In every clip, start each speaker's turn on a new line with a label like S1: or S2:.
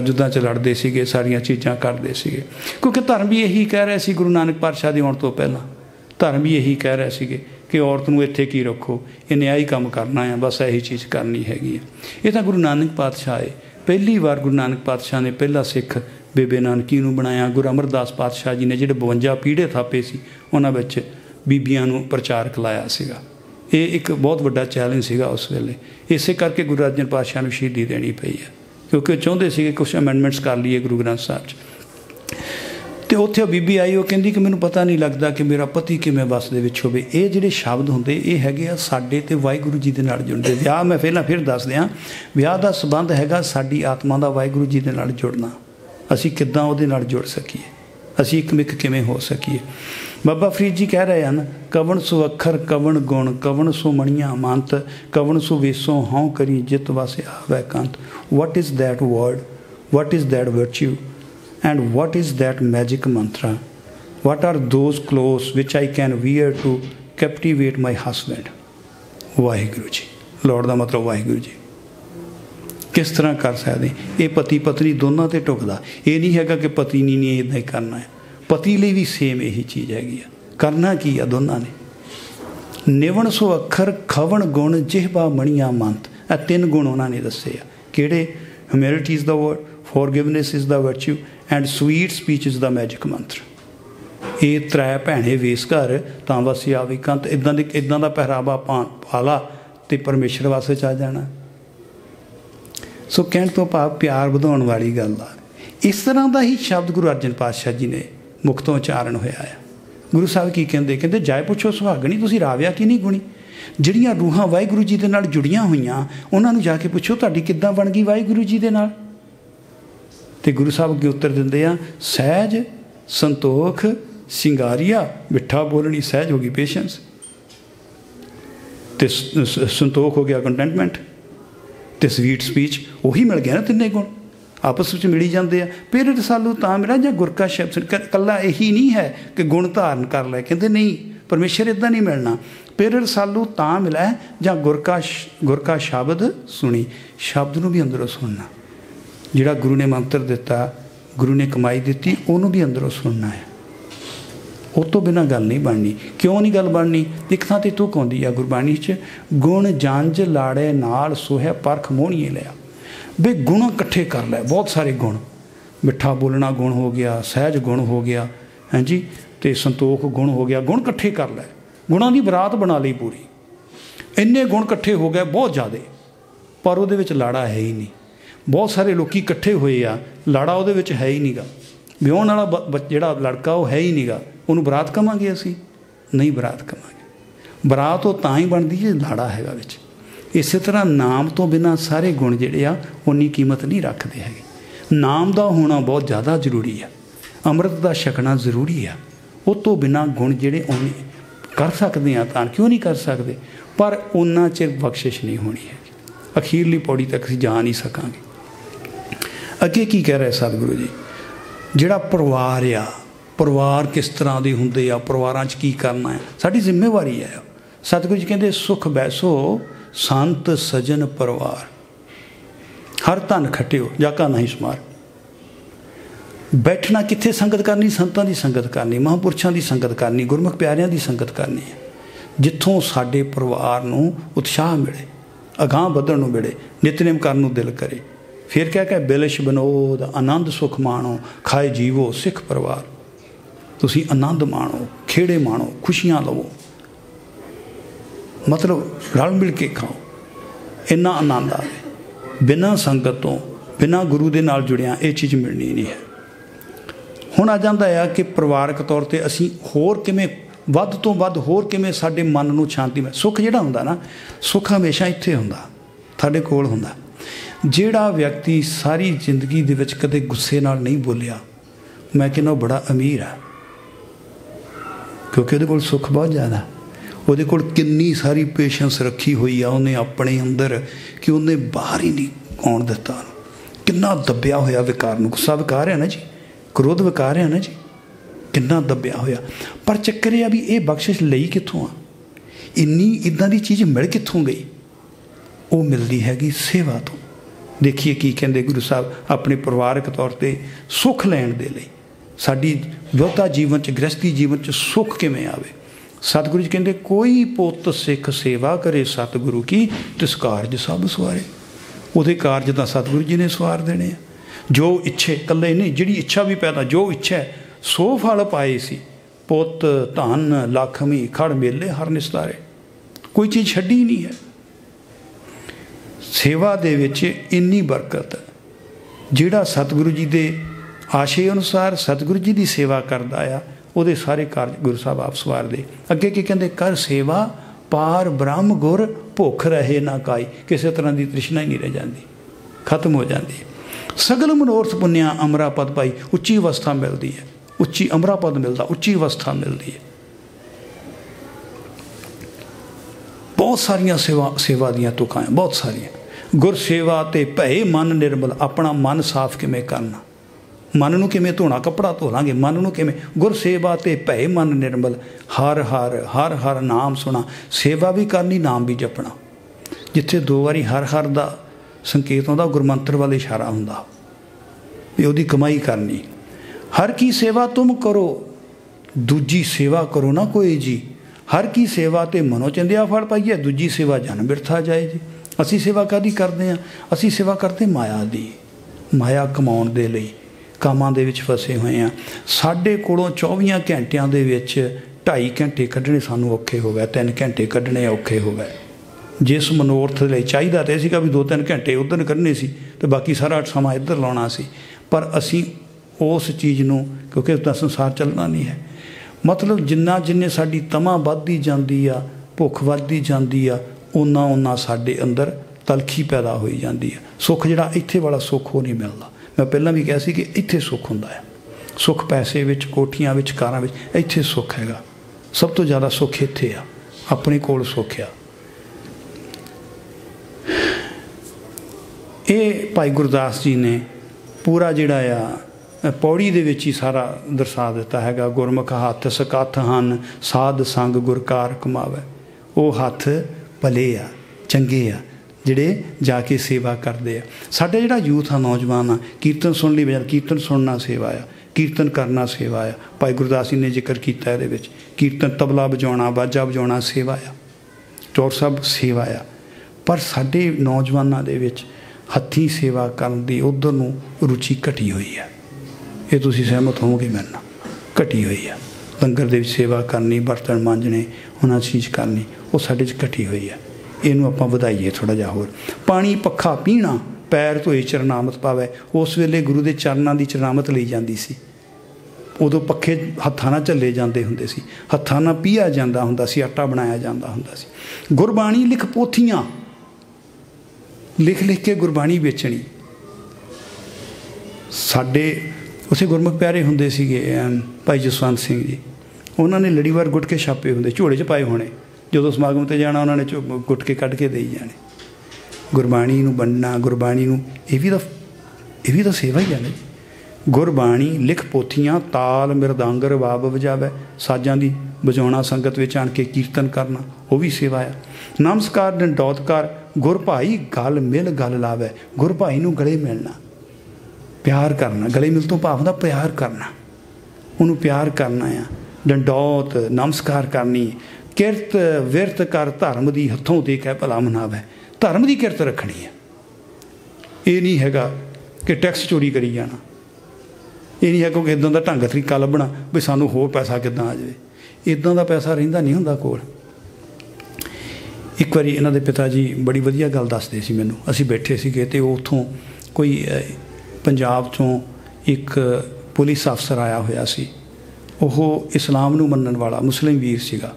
S1: ਜੁੱਦਾਂ 'ਚ ਲੜਦੇ ਸੀਗੇ, ਸਾਰੀਆਂ ਚੀਜ਼ਾਂ ਕਰਦੇ ਸੀਗੇ। ਕਿਉਂਕਿ ਧਰਮ ਵੀ ਇਹੀ ਕਹਿ ਰਿਹਾ ਸੀ ਗੁਰੂ ਨਾਨਕ ਪਾਤਸ਼ਾਹ ਦੇ ਆਉਣ ਤੋਂ ਪਹਿਲਾਂ। ਧਰਮ ਵੀ ਇਹੀ ਕਹਿ ਰਿਹਾ ਸੀਗੇ ਕਿ ਔਰਤ ਨੂੰ ਇੱਥੇ ਕੀ ਰੱਖੋ? ਇਹਨੇ ਆਹੀ ਕੰਮ ਕਰਨਾ ਆ, ਬਸ ਇਹੀ ਚੀਜ਼ ਕਰਨੀ ਹੈਗੀ ਹੈ ਇਹ ਤਾਂ ਗੁਰੂ ਨਾਨਕ ਪਾਤਸ਼ਾਹ ਹੈ ਪਹਿਲੀ ਵਾਰ ਗੁਰੂ ਨਾਨਕ ਪਾਤਸ਼ਾਹ ਨੇ ਪਹਿਲਾ ਸਿੱਖ ਬੇਬੇ ਨਾਨਕੀ ਨੂੰ ਬਣਾਇਆ। ਗੁਰੂ ਅਮਰਦਾਸ ਪਾਤਸ਼ਾਹ ਜੀ ਨੇ ਜਿਹੜੇ 52 ਪੀੜ੍ਹੇ ਥਾਪੇ ਸੀ, ਉਹਨਾਂ ਵਿੱਚ ਬੀਬੀਆਂ ਨੂੰ ਪ੍ਰਚਾਰਕ ਲਾਇਆ ਸੀਗਾ। ਇਹ ਇੱਕ ਬਹੁਤ ਵੱਡਾ ਚੈਲੰਜ ਸੀਗਾ ਉਸ ਵੇਲੇ। ਇਸੇ ਕਰਕੇ ਗੁਰੂ ਅਰਜਨ ਪਾਤਸ਼ਾਹ ਨੂੰ ਸ਼ਹੀਦੀ ਦੇਣੀ ਪਈ ਹੈ ਕਿਉਂਕਿ ਉਹ ਚਾਹੁੰਦੇ ਸੀਗੇ ਕੁਝ ਅਮੈਂਡਮੈਂਟਸ ਕਰ ਲਈਏ ਗੁਰੂ ਗ੍ਰੰਥ ਸਾਹਿਬ 'ਚ। ਤੇ ਉੱਥੇ ਉਹ ਬੀਬੀ ਆਈ, ਉਹ ਕਹਿੰਦੀ ਕਿ ਮੈਨੂੰ ਪਤਾ ਨਹੀਂ ਲੱਗਦਾ ਕਿ ਮੇਰਾ ਪਤੀ ਕਿਵੇਂ ਵਸ ਦੇ ਵਿੱਚ ਹੋਵੇ। ਇਹ ਜਿਹੜੇ ਸ਼ਬਦ ਹੁੰਦੇ, ਇਹ ਹੈਗੇ ਆ ਸਾਡੇ ਤੇ ਵਾਹਿਗੁਰੂ ਜੀ ਦੇ ਨਾਲ ਜੁੜਦੇ। ਵਿਆਹ ਮੈਂ ਪਹਿਲਾਂ ਫਿਰ ਦੱਸ ਦਿਆਂ, ਵਿਆਹ ਦਾ ਸਬੰਧ ਹੈਗਾ ਸਾਡੀ ਆਤਮਾ ਦਾ ਵਾਹਿਗੁਰੂ ਜੀ ਦੇ ਨਾਲ ਜੁੜਨਾ। ਅਸੀਂ ਕਿੱਦਾਂ ਉਹਦੇ ਨਾਲ ਜੁੜ ਸਕੀਏ? ਅਸੀਂ ਇੱਕ ਮਿੱਕ ਕਿਵੇਂ ਹੋ ਸਕੀਏ ਬਾਬਾ ਫਰੀਦ ਜੀ ਕਹਿ ਰਹੇ ਹਨ ਕਵਣ ਸੁ ਅੱਖਰ ਕਵਣ ਗੁਣ ਕਵਣ ਸੁ ਮਣੀਆਂ ਮੰਤ ਕਵਣ ਸੁ ਵੇਸੋਂ ਹਉ ਕਰੀ ਜਿਤ ਵਾਸੇ ਆਵੇ ਕੰਤ what is that word what is that virtue and what is that magic mantra what are those clothes which I can wear to captivate my husband Waheguru ji ਲੋੜ ਦਾ ਮਤਲਬ ਵਾਹਿਗੁਰੂ ਜੀ ਕਿਸ ਤਰ੍ਹਾਂ ਕਰ ਸਕਦੇ? ਇਹ ਪਤੀ ਪਤਨੀ ਦੋਨਾਂ ਤੇ ਟੁਕਦਾ। ਇਹ ਨਹੀਂ ਹੈਗਾ ਕਿ ਪਤੀ ਨਹੀਂ ਨਹੀਂ ਇਦਾਂ ਹੀ ਕਰਨਾ ਹੈ। ਪਤੀ ਲਈ ਵੀ ਸੇਮ ਇਹੀ ਚੀਜ਼ ਹੈਗੀ ਆ। ਕਰਨਾ ਕੀ ਆ ਦੋਨਾਂ ਨੇ? ਨਿਵਣ ਸੋ ਅੱਖਰ, ਖਵਣ ਗੁਣ ਜਿਹਬਾ ਮਣੀਆਂ ਮੰਤ। ਇਹ ਤਿੰਨ ਗੁਣ ਉਹਨਾਂ ਨੇ ਦੱਸੇ ਆ। ਕਿਹੜੇ? Humility is the word forgiveness is the virtue and sweet speech is the magic mantra ਇਹ ਤ੍ਰੈ ਭੈਣੇ ਵੇਸ ਘਰ, ਤਾਂ ਵਸਿਆ ਆਵੀ ਕੰਤ। ਇਦਾਂ ਦੇ ਇਦਾਂ ਦਾ ਪਹਿਰਾਵਾ ਪਾ ਪਾਲਾ ਤੇ ਪਰਮੇਸ਼ਰ ਵਾਸਤੇ ਚ ਆ ਜਾਣਾ। ਸੋ ਕਹਿਣ ਤੋਂ ਭਾਵ ਪਿਆਰ ਵਧਾਉਣ ਵਾਲੀ ਗੱਲ ਆ। ਇਸ ਤਰ੍ਹਾਂ ਦਾ ਹੀ ਸ਼ਬਦ ਗੁਰੂ ਅਰਜਨ ਪਾਤਸ਼ਾਹ ਜੀ ਨੇ ਮੁਖ ਤੋਂ ਉਚਾਰਨ ਹੋਇਆ ਆ। ਗੁਰੂ ਸਾਹਿਬ ਕੀ ਕਹਿੰਦੇ? ਕਹਿੰਦੇ, ਜਾਇ ਪੁੱਛੋ ਸੁਹਾਗਣੀ, ਤੁਸੀਂ ਰਾਵਿਆ ਕਿ ਨਹੀਂ ਗੁਣੀ? ਜਿਹੜੀਆਂ ਰੂਹਾਂ ਵਾਹਿਗੁਰੂ ਜੀ ਦੇ ਨਾਲ ਜੁੜੀਆਂ ਹੋਈਆਂ, ਉਹਨਾਂ ਨੂੰ ਜਾ ਕੇ ਪੁੱਛੋ ਤੁਹਾਡੀ ਕਿੱਦਾਂ ਬਣ ਗਈ ਵਾਹਿਗੁਰੂ ਜੀ ਦੇ ਨਾਲ? ਤੇ ਗੁਰੂ ਸਾਹਿਬ ਅੱਗੇ ਉੱਤਰ ਦਿੰਦੇ ਆ, ਸਹਿਜ, ਸੰਤੋਖ, ਸਿੰਗਾਰੀਆ, ਮਿੱਠਾ ਬੋਲਣੀ ਸਹਿਜ ਹੋ ਗਈ ਪੇਸ਼ੈਂਸ ਤੇ ਸੰਤੋਖ ਹੋ ਗਿਆ ਕੰਟੈਂਟਮੈਂਟ ਤੇ ਸਵੀਟ ਸਪੀਚ ਉਹੀ ਮਿਲ ਗਿਆ ਨਾ ਤਿੰਨੇ ਗੁਣ। ਆਪਸ ਵਿੱਚ ਮਿਲੀ ਜਾਂਦੇ ਆ। ਫਿਰ ਰਸਾਲੂ ਤਾਂ ਮੇਰਾ ਜਾਂ ਗੁਰਕਾ ਸ਼ਬਦ ਕੱਲਾ ਇਹੀ ਨਹੀਂ ਹੈ ਕਿ ਗੁਣ ਧਾਰਨ ਕਰ ਲੈ। ਕਹਿੰਦੇ ਨਹੀਂ, ਪਰਮੇਸ਼ਰ ਇਦਾਂ ਨਹੀਂ ਮਿਲਣਾ। ਫਿਰ ਰਸਾਲੂ ਤਾਂ ਮਿਲੈ ਜਾਂ ਗੁਰਕਾ ਕਾ ਗੁਰ ਸ਼ਬਦ ਸੁਣੀ। ਸ਼ਬਦ ਨੂੰ ਵੀ ਅੰਦਰੋਂ ਸੁਣਨਾ। ਜਿਹੜਾ ਗੁਰੂ ਨੇ ਮੰਤਰ ਦਿੱਤਾ, ਗੁਰੂ ਨੇ ਕਮਾਈ ਦਿੱਤੀ, ਉਹਨੂੰ ਵੀ ਅੰਦਰੋਂ ਸੁਣਨਾ ਹੈ। ਉਹ ਤੋਂ ਬਿਨਾ ਗੱਲ ਨਹੀਂ ਬਣਨੀ। ਕਿਉਂ ਨਹੀਂ ਗੱਲ ਬਣਨੀ? ਇੱਕ ਥਾਂ ਤੇ ਤੂੰ ਕਹਿੰਦੀ ਆ ਗੁਰਬਾਣੀ 'ਚ, ਗੁਣ ਜੰਜ ਲਾੜੇ ਨਾਲ ਸੋਹਿ ਪਰਖ ਮੋਹਣੀਏ ਲਿਆ। ਵੇ ਗੁਣ ਇਕੱਠੇ ਕਰ ਲੈ, ਬਹੁਤ ਸਾਰੇ ਗੁਣ। ਮਿੱਠਾ ਬੋਲਣਾ ਗੁਣ ਹੋ ਗਿਆ, ਸਹਿਜ ਗੁਣ ਹੋ ਗਿਆ, ਹਾਂਜੀ? ਤੇ ਸੰਤੋਖ ਗੁਣ ਹੋ ਗਿਆ, ਗੁਣ ਇਕੱਠੇ ਕਰ ਲੈ। ਗੁਣਾਂ ਦੀ ਬਰਾਤ ਬਣਾ ਲਈ ਪੂਰੀ। ਇੰਨੇ ਗੁਣ ਇਕੱਠੇ ਹੋ ਗਏ, ਬਹੁਤ ਜ਼ਿਆਦੇ। ਪਰ ਉਹਦੇ ਵਿੱਚ ਲਾੜਾ ਹੈ ਹੀ ਨਹੀਂ। ਬਹੁਤ ਸਾਰੇ ਲੋਕੀ ਇਕੱਠੇ ਹੋਏ ਆ, ਲਾੜਾ ਉਹਦੇ ਵਿੱਚ ਹੈ ਹੀ ਨਹੀਂਗਾ ਵਿਆਹਣ ਵਾਲਾ ਜਿਹੜਾ ਲੜਕਾ ਉਹ ਹੈ ਹੀ ਨਹੀਂਗਾ ਉਹਨੂੰ ਬਰਾਤ ਕਵਾਂਗੇ ਅਸੀਂ? ਨਹੀਂ ਬਰਾਤ ਕਵਾਂਗੇ। ਬਰਾਤ ਉਹ ਤਾਂ ਹੀ ਬਣਦੀ ਜੇ ਲਾੜਾ ਹੈਗਾ ਵਿੱਚ। ਇਸੇ ਤਰ੍ਹਾਂ ਨਾਮ ਤੋਂ ਬਿਨਾ ਸਾਰੇ ਗੁਣ ਜਿਹੜੇ ਆ ਉਨੀ ਕੀਮਤ ਨਹੀਂ ਰੱਖਦੇ ਹੈਗੇ। ਨਾਮ ਦਾ ਹੋਣਾ ਬਹੁਤ ਜ਼ਿਆਦਾ ਜ਼ਰੂਰੀ ਆ। ਅੰਮ੍ਰਿਤ ਦਾ ਛਕਣਾ ਜ਼ਰੂਰੀ ਆ। ਉਹ ਤੋਂ ਬਿਨਾ ਗੁਣ ਜਿਹੜੇ ਉਹਨੇ ਕਰ ਸਕਦੇ ਆ ਤਾਂ ਕਿਉਂ ਨਹੀਂ ਕਰ ਸਕਦੇ? ਪਰ ਉਹਨਾਂ ਚਿਰ ਬਖਸ਼ਿਸ਼ ਨਹੀਂ ਹੋਣੀ ਹੈ ਅਖੀਰਲੀ ਪੌੜੀ ਤੱਕ ਅਸੀਂ ਜਾ ਨਹੀਂ ਸਕਾਂਗੇ। ਅੱਗੇ ਕੀ ਕਹਿ ਰਿਹਾ ਸਤਿਗੁਰੂ ਜੀ? ਜਿਹੜਾ ਪਰਿਵਾਰ ਆ ਪਰਿਵਾਰ ਕਿਸ ਤਰ੍ਹਾਂ ਦੇ ਹੁੰਦੇ ਆ, ਪਰਿਵਾਰਾਂ 'ਚ ਕੀ ਕਰਨਾ ਹੈ? ਸਾਡੀ ਜ਼ਿੰਮੇਵਾਰੀ ਹੈ। ਸਤਿਗੁਰੂ ਜੀ ਕਹਿੰਦੇ, ਸੁਖ ਬੈਸੋ, ਸੰਤ ਸਜਨ ਪਰਿਵਾਰ। ਹਰ ਧਨ ਖਟਿਓ, ਜਾਕਾ ਨਹੀਂ ਸਮਾਰ। ਬੈਠਣਾ ਕਿੱਥੇ ਸੰਗਤ ਕਰਨੀ? ਸੰਤਾਂ ਦੀ ਸੰਗਤ ਕਰਨੀ, ਮਹਾਂਪੁਰਸ਼ਾਂ ਦੀ ਸੰਗਤ ਕਰਨੀ, ਗੁਰਮੁਖ ਪਿਆਰਿਆਂ ਦੀ ਸੰਗਤ ਕਰਨੀ ਹੈ। ਜਿੱਥੋਂ ਸਾਡੇ ਪਰਿਵਾਰ ਨੂੰ ਉਤਸ਼ਾਹ ਮਿਲੇ, ਅਗਾਹ ਵਧਣ ਨੂੰ ਮਿਲੇ, ਨਿਤਨੇਮ ਕਰਨ ਨੂੰ ਦਿਲ ਕਰੇ, ਫਿਰ ਕਹਿ ਕੇ ਬਿਲਸ਼ ਬਨੋਦ ਆਨੰਦ ਸੁਖ ਮਾਣੋ, ਖਾਏ ਜੀਵੋ ਸਿੱਖ ਪਰਿਵਾਰ। ਤੁਸੀਂ ਆਨੰਦ ਮਾਣੋ, ਖੇੜੇ ਮਾਣੋ, ਖੁਸ਼ੀਆਂ ਲਵੋ। ਮਤਲਬ ਰਲ ਮਿਲ ਕੇ ਖਾਓ। ਇੰਨਾ ਆਨੰਦ ਆ। ਬਿਨਾਂ ਸੰਗਤ ਤੋਂ, ਬਿਨਾਂ ਗੁਰੂ ਦੇ ਨਾਲ ਜੁੜਿਆ ਇਹ ਚੀਜ਼ ਮਿਲਣੀ ਨਹੀਂ ਹੈ। ਹੁਣ ਆ ਜਾਂਦਾ ਹੈ ਕਿ ਪਰਿਵਾਰਕ ਤੌਰ ਤੇ ਅਸੀਂ ਹੋਰ ਕਿਵੇਂ, ਵੱਧ ਤੋਂ ਵੱਧ ਹੋਰ ਕਿਵੇਂ ਸਾਡੇ ਮਨ ਨੂੰ ਸ਼ਾਂਤੀ ਮਿਲ ਸੁੱਖ ਜਿਹੜਾ ਹੁੰਦਾ ਨਾ, ਸੁੱਖ ਹਮੇਸ਼ਾ ਇੱਥੇ ਹੁੰਦਾ, ਸਾਡੇ ਕੋਲ ਹੁੰਦਾ। ਜਿਹੜਾ ਵਿਅਕਤੀ ਸਾਰੀ ਜ਼ਿੰਦਗੀ ਦੇ ਵਿੱਚ ਕਦੇ ਗੁੱਸੇ ਨਾਲ ਨਹੀਂ ਬੋਲਿਆ, ਮੈਂ ਕਹਿੰਦਾ ਬੜਾ ਅਮੀਰ ਆ। ਕਿਉਂਕਿ ਉਹਦੇ ਕੋਲ ਸੁੱਖ ਬਹੁਤ ਜ਼ਿਆਦਾ ਉਹਦੇ ਕੋਲ ਕਿੰਨੀ ਸਾਰੀ ਪੇਸ਼ੈਂਸ ਰੱਖੀ ਹੋਈ ਆ ਉਹਨੇ ਆਪਣੇ ਅੰਦਰ ਕਿ ਉਹਨੇ ਬਾਹਰ ਹੀ ਨਹੀਂ ਆਉਣ ਦਿੱਤਾ। ਕਿੰਨਾ ਦੱਬਿਆ ਹੋਇਆ ਵਿਕਾਰ ਨੂੰ। ਗੁੱਸਾ ਵਿਕਾਰ ਹੈ ਨਾ ਜੀ? ਕ੍ਰੋਧ ਵਿਕਾਰ ਹੈ ਨਾ ਜੀ? ਕਿੰਨਾ ਦੱਬਿਆ ਹੋਇਆ। ਪਰ ਚੱਕਰ ਇਹ ਆ ਵੀ ਇਹ ਬਖਸ਼ਿਸ਼ ਲਈ ਕਿੱਥੋਂ ਆ? ਇੰਨੀ ਇਦਾਂ ਦੀ ਚੀਜ਼ ਮਿਲ ਕਿੱਥੋਂ ਗਈ? ਉਹ ਮਿਲਦੀ ਹੈਗੀ ਸੇਵਾ ਤੋਂ। ਦੇਖੀਏ ਕੀ ਕਹਿੰਦੇ ਗੁਰੂ ਸਾਹਿਬ, ਆਪਣੇ ਪਰਿਵਾਰਕ ਤੌਰ ਤੇ ਸੁੱਖ ਲੈਣ ਦੇ ਲਈ। ਸਾਡੀ ਵਿਅਕਤਾ ਜੀਵਨ ਚ ਗ੍ਰਸਤੀ ਜੀਵਨ ਚ ਸੁੱਖ ਕਿਵੇਂ ਆਵੇ? ਸਤਿਗੁਰੂ ਜੀ ਕਹਿੰਦੇ, ਕੋਈ ਪੁੱਤ ਸਿੱਖ ਸੇਵਾ ਕਰੇ ਸਤਿਗੁਰੂ ਕੀ, ਤਿਸ ਕਾਰਜ ਸਭ ਸਵਾਰੇ। ਉਹਦੇ ਕਾਰਜ ਤਾਂ ਸਤਿਗੁਰੂ ਜੀ ਨੇ ਸਵਾਰ ਦੇਣੇ ਆ। ਜੋ ਇੱਛੇ ਕੱਲੇ ਨਹੀਂ, ਜਿਹੜੀ ਇੱਛਾ ਵੀ ਪੈਦਾ, ਜੋ ਇੱਛਾ ਸੋ ਫਲ ਪਾਏ ਸੀ। ਪੁੱਤ, ਧਨ ਲਖਮੀ ਖੜ ਮੇਲੇ, ਹਰ ਨਿਸਤਾਰੇ। ਕੋਈ ਚੀਜ਼ ਛੱਡੀ ਨਹੀਂ ਹੈ। ਸੇਵਾ ਦੇ ਵਿੱਚ ਇੰਨੀ ਬਰਕਤ ਹੈ, ਜਿਹੜਾ ਸਤਿਗੁਰੂ ਜੀ ਦੇ ਆਸ਼ੇ ਅਨੁਸਾਰ ਸਤਿਗੁਰੂ ਜੀ ਦੀ ਸੇਵਾ ਕਰਦਾ ਆ, ਉਹਦੇ ਸਾਰੇ ਕਾਰਜ ਗੁਰੂ ਸਾਹਿਬ ਆਪ ਸਵਾਰਦੇ। ਅੱਗੇ ਕੀ ਕਹਿੰਦੇ, ਕਰ ਸੇਵਾ, ਪਾਰ ਬ੍ਰਹਮ ਗੁਰ, ਭੁੱਖ ਰਹੇ ਨਾ ਕਾਈ ਕਿਸੇ ਤਰ੍ਹਾਂ ਦੀ ਤ੍ਰਿਸ਼ਨਾ ਹੀ ਨਹੀਂ ਰਹਿ ਜਾਂਦੀ, ਖਤਮ ਹੋ ਜਾਂਦੀ। ਸਗਲ ਮਨੋਰਥ ਪੁੰਨਿਆ ਅਮਰਾ ਪਦ ਪਾਈ ਉੱਚੀ ਅਵਸਥਾ ਮਿਲਦੀ ਹੈ। ਉੱਚੀ ਅਮਰਾਪਦ ਮਿਲਦਾ, ਉੱਚੀ ਅਵਸਥਾ ਮਿਲਦੀ ਹੈ। ਬਹੁਤ ਸਾਰੀਆਂ ਸੇਵਾ ਸੇਵਾ ਦੀਆਂ ਤੁਕਾਂ ਬਹੁਤ ਸਾਰੀਆਂ। ਗੁਰ ਸੇਵਾ ਤੇ ਭੈ ਮਨ ਨਿਰਮਲ, ਆਪਣਾ ਮਨ ਸਾਫ਼ ਕਿਵੇਂ ਕਰਨਾ? ਮਨ ਨੂੰ ਕਿਵੇਂ ਧੋਣਾ, ਕੱਪੜਾ ਧੋ ਲਾਂਗੇ, ਮਨ ਨੂੰ ਕਿਵੇਂ। ਗੁਰ ਸੇਵਾ ਤੇ ਭੈ ਮਨ ਨਿਰਮਲ, ਹਰ ਹਰ ਹਰ ਹਰ ਨਾਮ ਸੁਣਾ। ਸੇਵਾ ਵੀ ਕਰਨੀ, ਨਾਮ ਵੀ ਜਪਣਾ। ਜਿੱਥੇ ਦੋ ਵਾਰੀ ਹਰ ਹਰ ਦਾ ਸੰਕੇਤ ਆਉਂਦਾ, ਗੁਰਮੰਤਰ ਵਾਲੇ ਇਸ਼ਾਰਾ ਹੁੰਦਾ। ਵੀ ਉਹਦੀ ਕਮਾਈ ਕਰਨੀ। ਹਰ ਕੀ ਸੇਵਾ ਤੁਮ ਕਰੋ, ਦੂਜੀ ਸੇਵਾ ਕਰੋ ਨਾ ਕੋਈ ਜੀ। ਹਰ ਕੀ ਸੇਵਾ ਤੇ ਮਨੋ ਚੰਦਿਆ ਫਲ ਪਾਈਏ, ਦੂਜੀ ਸੇਵਾ ਜਨ ਬਿਰਥਾ ਜਾਏ ਜੀ। ਅਸੀਂ ਸੇਵਾ ਕਾਦੀ ਕਰਦੇ ਆ ਅਸੀਂ ਸੇਵਾ ਕਰਦੇ ਮਾਇਆ ਦੀ। ਮਾਇਆ ਕਮਾਉਣ ਦੇ ਲਈ। ਕੰਮਾਂ ਦੇ ਵਿੱਚ ਫਸੇ ਹੋਏ ਆ ਸਾਡੇ ਕੋਲੋਂ 24 ਘੰਟਿਆਂ ਦੇ ਵਿੱਚ 2.5 ਘੰਟੇ ਕੱਢਣੇ ਸਾਨੂੰ ਔਖੇ ਹੋ ਗਏ 3 ਘੰਟੇ ਕੱਢਣੇ ਔਖੇ ਹੋ ਗਏ। ਜਿਸ ਮਨੋਰਥ ਲਈ ਚਾਹੀਦਾ ਤੇ ਸੀਗਾ ਵੀ 2-3 ਘੰਟੇ ਉਧਰ ਕਰਨੇ ਸੀ ਤੇ ਬਾਕੀ ਸਾਰਾ ਸਮਾਂ ਇੱਧਰ ਲਾਉਣਾ ਸੀ। ਪਰ ਅਸੀਂ ਉਸ ਚੀਜ਼ ਨੂੰ, ਕਿਉਂਕਿ ਉਸ ਦਾ ਸੰਸਾਰ ਚੱਲਣਾ ਨਹੀਂ ਹੈ। ਮਤਲਬ ਜਿੰਨਾ ਜਿੰਨੇ ਸਾਡੀ ਤਮਾ ਵੱਧਦੀ ਜਾਂਦੀ ਆ, ਭੁੱਖ ਵੱਧਦੀ ਜਾਂਦੀ ਆ ਉਹਨਾਂ ਉਹਨਾਂ ਸਾਡੇ ਅੰਦਰ ਤਲਖੀ ਪੈਦਾ ਹੋਈ ਜਾਂਦੀ ਆ। ਸੁੱਖ ਜਿਹੜਾ ਇੱਥੇ ਵਾਲਾ ਸੁੱਖ ਉਹ ਨਹੀਂ ਮਿਲਦਾ। ਮੈਂ ਪਹਿਲਾਂ ਵੀ ਕਿਹਾ ਸੀ ਕਿ ਇੱਥੇ ਸੁੱਖ ਹੁੰਦਾ ਹੈ। ਸੁੱਖ ਪੈਸੇ ਵਿੱਚ, ਕੋਠੀਆਂ ਵਿੱਚ, ਕਾਰਾਂ ਵਿੱਚ, ਇੱਥੇ ਸੁੱਖ ਹੈਗਾ। ਸਭ ਤੋਂ ਜ਼ਿਆਦਾ ਸੁੱਖ ਇੱਥੇ ਆ। ਆਪਣੇ ਕੋਲ ਸੁੱਖ ਆ। ਇਹ ਭਾਈ ਗੁਰਦਾਸ ਜੀ ਨੇ ਪੂਰਾ ਜਿਹੜਾ ਆ, ਪੌੜੀ ਦੇ ਵਿੱਚ ਹੀ ਸਾਰਾ ਦਰਸਾ ਦਿੱਤਾ ਹੈਗਾ। ਗੁਰਮੁਖ ਹੱਥ ਸਕੱਥ ਹਨ, ਸਾਧ ਸੰਗ ਗੁਰਕਾਰ ਕਮਾਵੇ। ਉਹ ਹੱਥ ਭਲੇ ਆ, ਚੰਗੇ ਆ। ਜਿਹੜੇ ਜਾ ਕੇ ਸੇਵਾ ਕਰਦੇ ਆ। ਸਾਡਾ ਜਿਹੜਾ ਯੂਥ ਆ, ਨੌਜਵਾਨ ਆ, ਕੀਰਤਨ ਸੁਣ ਲਈ ਬਜ਼ਾਰ ਕੀਰਤਨ ਸੁਣਨਾ ਸੇਵਾ ਆ, ਕੀਰਤਨ ਕਰਨਾ ਸੇਵਾ ਆ। ਭਾਈ ਗੁਰਦਾਸ ਜੀ ਨੇ ਜ਼ਿਕਰ ਕੀਤਾ ਇਹਦੇ ਵਿੱਚ, ਕੀਰਤਨ ਤਬਲਾ ਵਜਾਉਣਾ ਬਾਜਾ ਵਜਾਉਣਾ ਸੇਵਾ ਆ। ਚੌਰ ਸਾਹਿਬ ਸੇਵਾ ਆ। ਪਰ ਸਾਡੇ ਨੌਜਵਾਨਾਂ ਦੇ ਵਿੱਚ ਹੱਥੀ ਸੇਵਾ ਕਰਨ ਦੀ ਉਧਰ ਨੂੰ ਰੁਚੀ ਘਟੀ ਹੋਈ ਆ। ਇਹ ਤੁਸੀਂ ਸਹਿਮਤ ਹੋਵੋਗੇ ਮੇਰੇ ਨਾਲ, ਘਟੀ ਹੋਈ ਆ। ਲੰਗਰ ਦੇ ਵਿੱਚ ਸੇਵਾ ਕਰਨੀ, ਬਰਤਨ ਮਾਂਜਣੇ, ਉਹਨਾਂ ਚੀਜ਼ ਕਰਨੀ, ਉਹ ਸਾਡੇ 'ਚ ਘਟੀ ਹੋਈ ਆ। ਇਹਨੂੰ ਆਪਾਂ ਵਧਾਈਏ ਥੋੜਾ ਜਿਹਾ ਹੋਰ। ਪਾਣੀ ਪੱਖਾ ਪੀਣਾ, ਪੈਰ ਧੋਏ ਚਰਨਾਮਤ ਪਾਵੇ। ਉਸ ਵੇਲੇ ਗੁਰੂ ਦੇ ਚਰਨਾਂ ਦੀ ਚਰਨਾਮਤ ਲਈ ਜਾਂਦੀ ਸੀ। ਉਦੋਂ ਪੱਖੇ ਹੱਥਾਂ ਨਾਲ ਝੱਲੇ ਜਾਂਦੇ ਹੁੰਦੇ ਸੀ। ਹੱਥਾਂ ਨਾਲ ਪੀਆ ਜਾਂਦਾ ਹੁੰਦਾ ਸੀ, ਆਟਾ ਬਣਾਇਆ ਜਾਂਦਾ ਹੁੰਦਾ ਸੀ। ਗੁਰਬਾਣੀ ਲਿਖ ਪੋਥੀਆਂ। ਲਿਖ ਲਿਖ ਕੇ ਗੁਰਬਾਣੀ ਵੇਚਣੀ। ਸਾਡੇ ਉਸੇ ਗੁਰਮੁਖ ਪਿਆਰੇ ਹੁੰਦੇ ਸੀਗੇ ਭਾਈ ਜਸਵੰਤ ਸਿੰਘ ਜੀ। ਉਹਨਾਂ ਨੇ ਲੜੀਵਾਰ ਗੁੱਟ ਕੇ ਛਾਪੇ ਹੁੰਦੇ, ਝੋਲੇ 'ਚ ਪਾਏ ਹੋਣੇ। ਜਦੋਂ ਸਮਾਗਮ ਤੇ ਜਾਣਾ ਉਹਨਾਂ ਨੇ ਗੁੱਟ ਕੇ ਕੱਢ ਕੇ ਦੇਈ ਜਾਣੇ। ਗੁਰਬਾਣੀ ਨੂੰ ਬੰਨਣਾ, ਗੁਰਬਾਣੀ ਨੂੰ ਇਹ ਵੀ ਤਾਂ, ਇਹ ਵੀ ਤਾਂ ਸੇਵਾ ਹੀ ਹੈ ਨਾ ਗੁਰਬਾਣੀ ਲਿਖ ਪੋਥੀਆਂ, ਤਾਲ ਮਿਰਦੰਗ ਰਬਾਬ ਵਜਾਵੇ, ਸਾਜ਼ਾਂ ਦੀ ਵਜਾਉਣਾ, ਸੰਗਤ ਵਿੱਚ ਆਣ ਕੇ ਕੀਰਤਨ ਕਰਨਾ, ਉਹ ਵੀ ਸੇਵਾ ਆ। ਨਮਸਕਾਰ, ਡੰਡੌਤਕਾਰ, ਗੁਰ ਭਾਈ ਗਲ ਮਿਲ ਗਲ ਲਾਵੇ, ਗੁਰ ਭਾਈ ਨੂੰ ਗਲੇ ਮਿਲਣਾ। ਪਿਆਰ ਕਰਨਾ, ਗਲੇ ਮਿਲ ਤੋਂ ਭਾਵ ਦਾ ਪਿਆਰ ਕਰਨਾ। ਉਹਨੂੰ ਪਿਆਰ ਕਰਨਾ ਆ। ਡੰਡੌਤ, ਨਮਸਕਾਰ ਕਰਨੀ ਕਿਰਤ, ਵਿਰਤ ਕਰ ਧਰਮ ਦੀ ਹੱਥੋਂ 'ਤੇ ਕਹਿ ਭਲਾ ਮਨਾਵੇ। ਧਰਮ ਦੀ ਕਿਰਤ ਰੱਖਣੀ ਹੈ। ਇਹ ਨਹੀਂ ਹੈਗਾ ਕਿ ਟੈਕਸ ਚੋਰੀ ਕਰੀ ਜਾਣਾ। ਇਹ ਨਹੀਂ ਹੈ ਕਿ ਇਦਾਂ ਦਾ ਢੰਗ ਤਰੀਕਾ ਲੱਭਣਾ ਵੀ ਸਾਨੂੰ ਹੋਰ ਪੈਸਾ ਕਿੱਦਾਂ ਆ ਜਾਵੇ। ਇਦਾਂ ਦਾ ਪੈਸਾ ਰਹਿੰਦਾ ਨਹੀਂ ਹੁੰਦਾ ਕੋਲ। ਇੱਕ ਵਾਰੀ ਇਹਨਾਂ ਦੇ ਪਿਤਾ ਜੀ ਬੜੀ ਵਧੀਆ ਗੱਲ ਦੱਸਦੇ ਸੀ ਮੈਨੂੰ। ਅਸੀਂ ਬੈਠੇ ਸੀਗੇ ਤੇ ਉਹ ਉਥੋਂ ਕੋਈ ਪੰਜਾਬ ਤੋਂ ਇੱਕ ਪੁਲਿਸ ਅਫਸਰ ਆਇਆ ਹੋਇਆ ਸੀ। ਉਹ ਇਸਲਾਮ ਨੂੰ ਮੰਨਣ ਵਾਲਾ ਮੁਸਲਿਮ ਵੀਰ ਸੀਗਾ।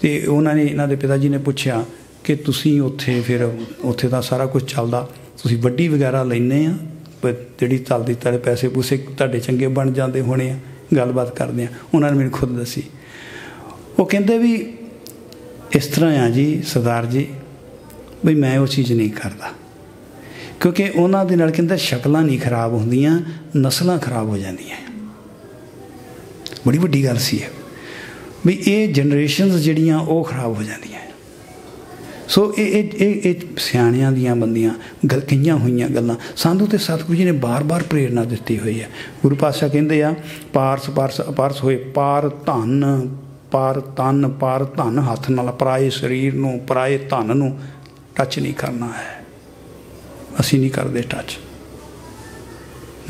S1: ਤੇ ਉਹਨਾਂ ਨੇ ਇਹਨਾਂ ਦੇ ਪਿਤਾ ਜੀ ਨੇ ਪੁੱਛਿਆ ਕਿ ਤੁਸੀਂ ਉੱਥੇ ਫਿਰ ਉੱਥੇ ਤਾਂ ਸਾਰਾ ਕੁਝ ਚੱਲਦਾ, ਤੁਸੀਂ ਵੱਡੀ ਵਗੈਰਾ ਲੈਨੇ ਆ ਜਿਹੜੀ ਚੱਲਦੀ ਤਾਰੇ ਪੈਸੇ ਪੂਸੇ ਤੁਹਾਡੇ ਚੰਗੇ ਬਣ ਜਾਂਦੇ ਹੋਣੇ ਆ, ਗੱਲਬਾਤ ਕਰਦੇ ਆ। ਉਹਨਾਂ ਨੇ ਮੈਨੂੰ ਖੁਦ ਦੱਸੀ। ਉਹ ਕਹਿੰਦੇ ਵੀ ਇਸ ਤਰ੍ਹਾਂ ਆ ਜੀ ਸਰਦਾਰ ਜੀ, ਵੀ ਮੈਂ ਉਹ ਚੀਜ਼ ਨਹੀਂ ਕਰਦਾ। ਕਿਉਂਕਿ ਉਹਨਾਂ ਦੇ ਨਾਲ ਕਹਿੰਦਾ ਸ਼ਕਲਾਂ ਨਹੀਂ ਖਰਾਬ ਹੁੰਦੀਆਂ, ਨਸਲਾਂ ਖਰਾਬ ਹੋ ਜਾਂਦੀਆਂ। ਬੜੀ ਵੱਡੀ ਗੱਲ ਸੀ ਇਹ। ਵੀ ਇਹ ਜਨਰੇਸ਼ਨਸ ਜਿਹੜੀਆਂ ਉਹ ਖਰਾਬ ਹੋ ਜਾਂਦੀਆਂ ਸੋ ਇਹ ਇਹ ਇਹ ਸਿਆਣਿਆਂ ਦੀਆਂ ਬੰਦੀਆਂ, ਗੱਲ ਕਈਆਂ ਹੋਈਆਂ ਗੱਲਾਂ। ਸਾਨੂੰ ਤੇ ਸਤਿਗੁਰੂ ਜੀ ਨੇ ਬਾਰ-ਬਾਰ ਪ੍ਰੇਰਣਾ ਦਿੱਤੀ ਹੋਈ ਹੈ। ਗੁਰੂ ਪਾਤਸ਼ਾਹ ਕਹਿੰਦੇ ਆ, ਪਾਰਸ ਪਾਰਸ ਅਪਾਰਸ ਹੋਏ, ਪਾਰ ਧਨ, ਪਾਰ ਤਨ ਪਾਰ ਧਨ, ਹੱਥ ਨਾਲ ਪਰਾਏ ਸਰੀਰ ਨੂੰ, ਪਰਾਏ ਧਨ ਨੂੰ ਟੱਚ ਨਹੀਂ ਕਰਨਾ ਹੈ। ਅਸੀਂ ਨਹੀਂ ਕਰਦੇ ਟੱਚ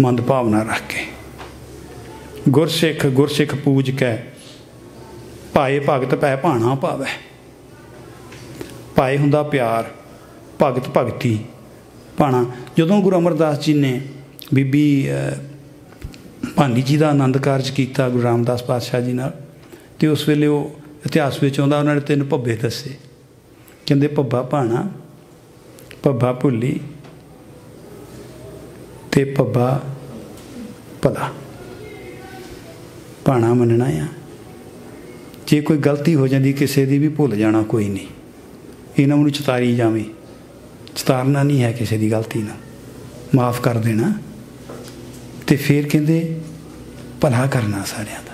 S1: ਮੰਦ ਭਾਵਨਾ ਰੱਖ ਕੇ। ਗੁਰਸਿੱਖ ਗੁਰਸਿੱਖ ਪੂਜ ਕੇ ਭਾਏ ਭਗਤ ਪੈ ਭਾਣਾ ਭਾਵੈ। ਭਾਏ ਹੁੰਦਾ ਪਿਆਰ, ਭਗਤ ਭਗਤੀ। ਭਾਣਾ, ਜਦੋਂ ਗੁਰੂ ਅਮਰਦਾਸ ਜੀ ਨੇ ਬੀਬੀ ਭਾਨੀ ਜੀ ਦਾ ਆਨੰਦ ਕਾਰਜ ਕੀਤਾ ਗੁਰੂ ਰਾਮਦਾਸ ਪਾਤਸ਼ਾਹ ਜੀ ਨਾਲ, ਤੇ ਉਸ ਵੇਲੇ ਉਹ ਇਤਿਹਾਸ ਵਿੱਚ ਆਉਂਦਾ, ਉਹਨਾਂ ਨੇ ਤਿੰਨ ਭੱਬੇ ਦੱਸੇ। ਕਹਿੰਦੇ, ਭੱਬਾ ਭਾਣਾ, ਭੱਬਾ ਭੁੱਲੀ ਤੇ ਭੱਬਾ ਭਲਾ। ਭਾਣਾ ਮੰਨਣਾ ਆ। ਜੇ ਕੋਈ ਗਲਤੀ ਹੋ ਜਾਂਦੀ, ਕਿਸੇ ਦੀ ਵੀ ਭੁੱਲ ਜਾਣਾ ਕੋਈ ਨਹੀਂ। ਇਹਨਾਂ ਨੂੰ ਚਤਾਰੀ ਜਾਵੇ। ਚਤਾਰਨਾ ਨਹੀਂ ਹੈ ਕਿਸੇ ਦੀ ਗਲਤੀ ਨਾਲ। ਮਾਫ ਕਰ ਦੇਣਾ ਤੇ ਫਿਰ ਕਹਿੰਦੇ, ਭਲਾ ਕਰਨਾ ਸਾਰਿਆਂ ਦਾ।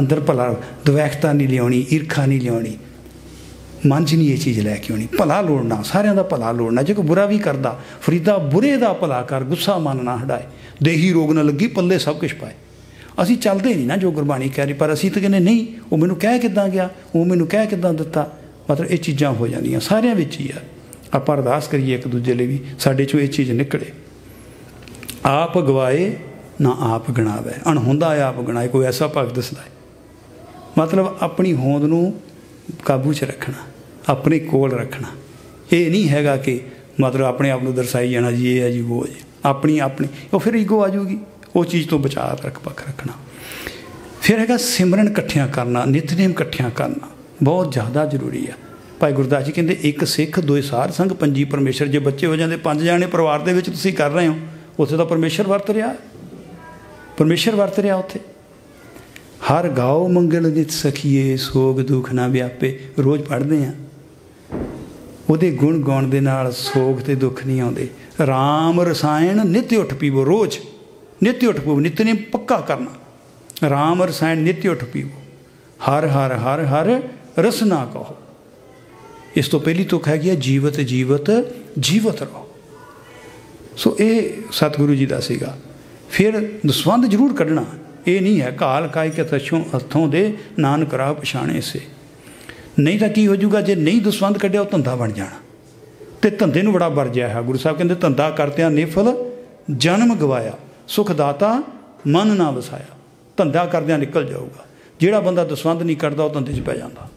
S1: ਅੰਦਰ ਭਲਾ, ਦਵੈਖਤਾ ਨਹੀਂ ਲਿਆਉਣੀ, ਈਰਖਾ ਨਹੀਂ ਲਿਆਉਣੀ। ਮਨ 'ਚ ਨਹੀਂ ਇਹ ਚੀਜ਼ ਲੈ ਕੇ ਆਉਣੀ। ਭਲਾ ਲੋੜਨਾ, ਸਾਰਿਆਂ ਦਾ ਭਲਾ ਲੋੜਨਾ। ਜੇ ਕੋਈ ਬੁਰਾ ਵੀ ਕਰਦਾ, ਫਰੀਦਾ ਬੁਰੇ ਦਾ ਭਲਾ ਕਰ, ਗੁੱਸਾ ਮਨ ਨਾ ਹਟਾਏ। ਦੇਹੀ ਰੋਗ ਨਾ ਲੱਗੀ, ਪੱਲੇ ਸਭ ਕੁਝ ਪਾਏ। ਅਸੀਂ ਚੱਲਦੇ ਨਹੀਂ ਨਾ ਜੋ ਗੁਰਬਾਣੀ ਕਹਿ ਰਹੀ, ਪਰ ਅਸੀਂ ਤਾਂ ਕਹਿੰਦੇ ਨਹੀਂ, ਉਹ ਮੈਨੂੰ ਕਹਿ ਕਿਦਾਂ ਗਿਆ, ਉਹ ਮੈਨੂੰ ਕਹਿ ਕਿਦਾਂ ਦਿੱਤਾ। ਮਤਲਬ ਇਹ ਚੀਜ਼ਾਂ ਹੋ ਜਾਂਦੀਆਂ, ਸਾਰਿਆਂ ਵਿੱਚ ਹੀ ਆ। ਆਪਾਂ ਅਰਦਾਸ ਕਰੀਏ ਇੱਕ ਦੂਜੇ ਲਈ ਵੀ, ਸਾਡੇ ਚੋਂ ਇਹ ਚੀਜ਼ ਨਿਕਲੇ। ਆਪ ਗਵਾਏ, ਨਾ ਆਪ ਗਣਾਵੇ। ਅਣਹੁੰਦਾ ਆਪ ਗਣਾਏ, ਕੋਈ ਐਸਾ ਭਗਤ ਦੱਸਦਾ ਹੈ। ਮਤਲਬ ਆਪਣੀ ਹੋਂਦ ਨੂੰ ਕਾਬੂ 'ਚ ਰੱਖਣਾ, ਆਪਣੇ ਕੋਲ ਰੱਖਣਾ। ਇਹ ਨਹੀਂ ਹੈਗਾ ਕਿ ਮਤਲਬ ਆਪਣੇ ਆਪ ਨੂੰ ਦਰਸਾਈ ਜਾਣਾ ਜੀ, ਇਹ ਹੈ ਜੀ, ਉਹ ਹੈ ਆਪਣੀ ਆਪਣੀ, ਉਹ ਫਿਰ ਈਗੋ ਆ ਜਾਊਗੀ। ਉਹ ਚੀਜ਼ ਤੋਂ ਬਚਾ ਰੱਖ ਪੱਖ ਰੱਖਣਾ। ਫਿਰ ਹੈਗਾ ਸਿਮਰਨ ਇਕੱਠਿਆਂ ਕਰਨਾ, ਨਿਤਨੇਮ ਇਕੱਠਿਆਂ ਕਰਨਾ, ਬਹੁਤ ਜ਼ਿਆਦਾ ਜ਼ਰੂਰੀ ਆ। ਭਾਈ ਗੁਰਦਾਸ ਜੀ ਕਹਿੰਦੇ, ਇੱਕ ਸਿੱਖ ਦੋਏ ਸਾਰ ਸੰਗ, ਪੰਜੀ ਪਰਮੇਸ਼ਰ, ਜੇ ਬੱਚੇ ਹੋ ਜਾਂਦੇ, ਪੰਜ ਜਾਣੇ ਪਰਿਵਾਰ ਦੇ ਵਿੱਚ ਤੁਸੀਂ ਕਰ ਰਹੇ ਹੋ, ਉੱਥੇ ਤਾਂ ਪਰਮੇਸ਼ਰ ਵਰਤ ਰਿਹਾ। ਪਰਮੇਸ਼ਰ ਵਰਤ ਰਿਹਾ ਉੱਥੇ। ਹਰ ਗਾਉ ਮੰਗਲ ਨਿਤ ਸਖੀਏ, ਸੋਗ ਦੁਖ ਨਾ ਵਿਆਪੇ, ਰੋਜ਼ ਪੜ੍ਹਦੇ ਆ। ਉਹਦੇ ਗੁਣ ਗਾਉਣ ਦੇ ਨਾਲ ਸੋਗ ਤੇ ਦੁੱਖ ਨਹੀਂ ਆਉਂਦੇ। RAM ਰਸਾਇਣ ਨਿਤ ਉੱਠ ਪੀਵੋ ਰੋਜ਼। ਨਿਤ ਉੱਠ ਪੀਵੋ ਨਿਤਨੇ ਪੱਕਾ ਕਰਨਾ। ਰਾਮ ਰਸਾਇਣ ਨਿਤ ਉੱਠ ਪੀਵੋ ਹਰ ਹਰ ਹਰ ਹਰ ਰਸਨਾ ਕਹੋ। ਇਸ ਤੋਂ ਪਹਿਲੀ ਤੁਕ ਹੈਗੀ ਹੈ ਜੀਵਤ ਜੀਵਤ ਜੀਵਤ ਰਹੋ। ਸੋ ਇਹ ਸਤਿਗੁਰੂ ਜੀ ਦਾ ਸੀਗਾ। ਫਿਰ ਦਸਵੰਦ ਜ਼ਰੂਰ ਕੱਢਣਾ। ਇਹ ਨਹੀਂ ਹੈ ਕਾਲ ਕਾਇ ਕੇ ਤਛੋਂ ਹੱਥੋਂ ਦੇ ਨਾਨਕ ਰਾਹ ਪਛਾਣੇ ਸੇ। ਨਹੀਂ ਤਾਂ ਕੀ ਹੋ ਜਾਊਗਾ, ਜੇ ਨਹੀਂ ਦਸਵੰਦ ਕੱਢਿਆ, ਉਹ ਧੰਦਾ ਬਣ ਜਾਣਾ। ਤੇ ਧੰਦੇ ਨੂੰ ਬੜਾ ਵਰਜਿਆ ਹੈ। ਗੁਰੂ ਸਾਹਿਬ ਕਹਿੰਦੇ, ਧੰਦਾ ਕਰਤਿਆਂ ਨਿਫਲ ਜਨਮ ਗਵਾਇਆ। ਸੁਖਦਾਤਾ ਮਨ ਨਾ ਵਸਾਇਆ, ਧੰਦਾ ਕਰਦਿਆਂ ਨਿਕਲ ਜਾਊਗਾ। ਜਿਹੜਾ ਬੰਦਾ ਦਸਵੰਦ ਨਹੀਂ ਕਰਦਾ, ਉਹ ਧੰਦੇ 'ਚ ਪੈ ਜਾਂਦਾ।